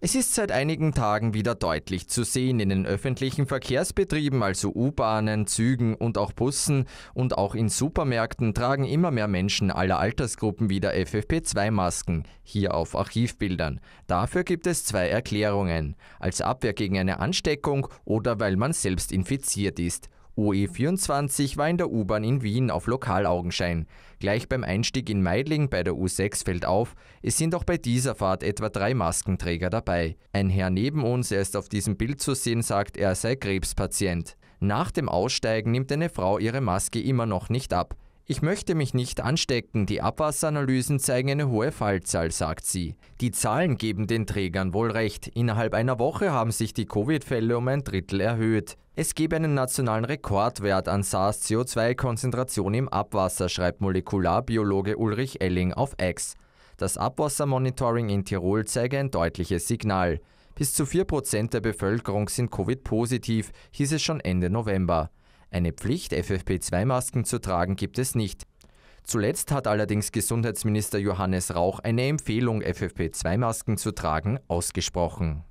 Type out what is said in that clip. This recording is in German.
Es ist seit einigen Tagen wieder deutlich zu sehen in den öffentlichen Verkehrsbetrieben, also U-Bahnen, Zügen und auch Bussen und auch in Supermärkten tragen immer mehr Menschen aller Altersgruppen wieder FFP2-Masken, hier auf Archivbildern. Dafür gibt es zwei Erklärungen, als Abwehr gegen eine Ansteckung oder weil man selbst infiziert ist. OE24 war in der U-Bahn in Wien auf Lokalaugenschein. Gleich beim Einstieg in Meidling bei der U6 fällt auf, es sind auch bei dieser Fahrt etwa drei Maskenträger dabei. Ein Herr neben uns, er ist auf diesem Bild zu sehen, sagt, er sei Krebspatient. Nach dem Aussteigen nimmt eine Frau ihre Maske immer noch nicht ab. Ich möchte mich nicht anstecken, die Abwasseranalysen zeigen eine hohe Fallzahl, sagt sie. Die Zahlen geben den Trägern wohl recht. Innerhalb einer Woche haben sich die Covid-Fälle um ein Drittel erhöht. Es gebe einen nationalen Rekordwert an SARS-CO2-Konzentration im Abwasser, schreibt Molekularbiologe Ulrich Elling auf X. Das Abwassermonitoring in Tirol zeige ein deutliches Signal. Bis zu 4% der Bevölkerung sind Covid-positiv, hieß es schon Ende November. Eine Pflicht, FFP2-Masken zu tragen, gibt es nicht. Zuletzt hat allerdings Gesundheitsminister Johannes Rauch eine Empfehlung, FFP2-Masken zu tragen, ausgesprochen.